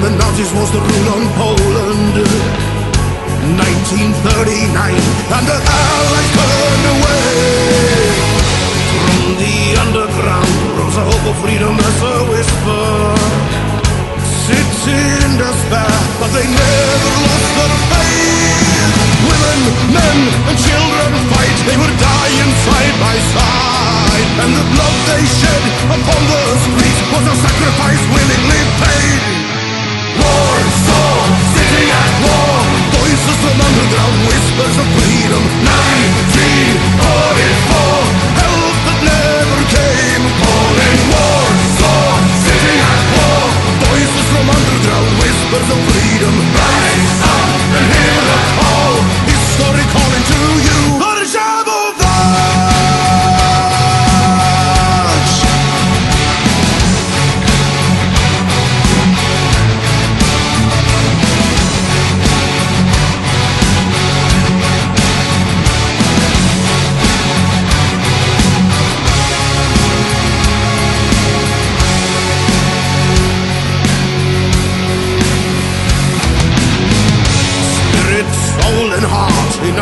when the Nazis was the rule on Poland. 1939, and the Allies turned away. From the underground rose a hope of freedom as a whisper. City in despair, but they never lost their faith. Women, men, and children fight, they were dying side by side.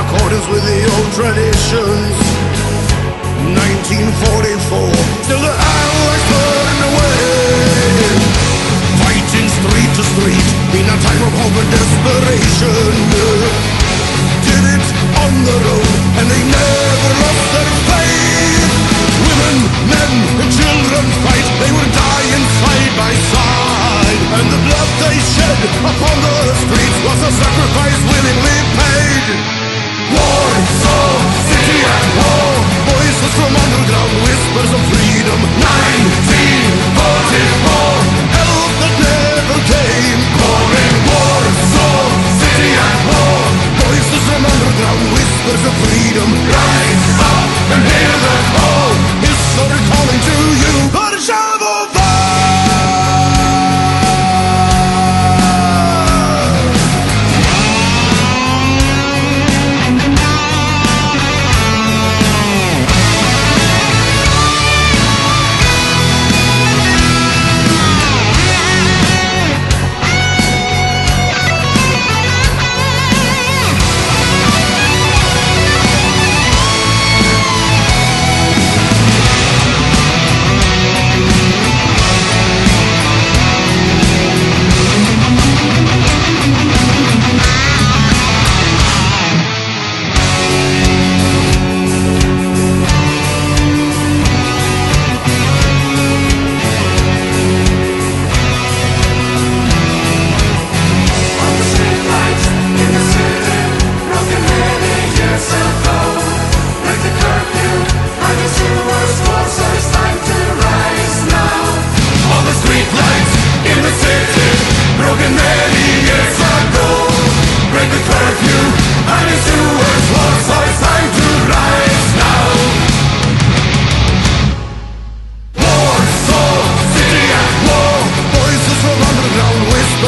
Accordance with the old traditions. 1944, still the Allies burn away. Fighting street to street in a time of hope and desperation. Did it on their own, and they never lost their Rise up and hear the call. His soul calling to you.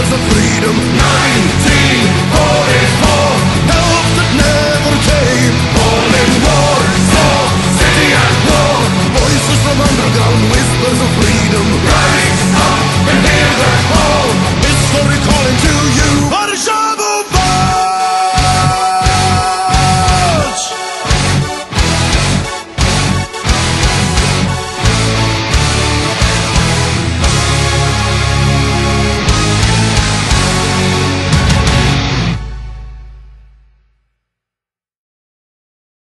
of freedom. 19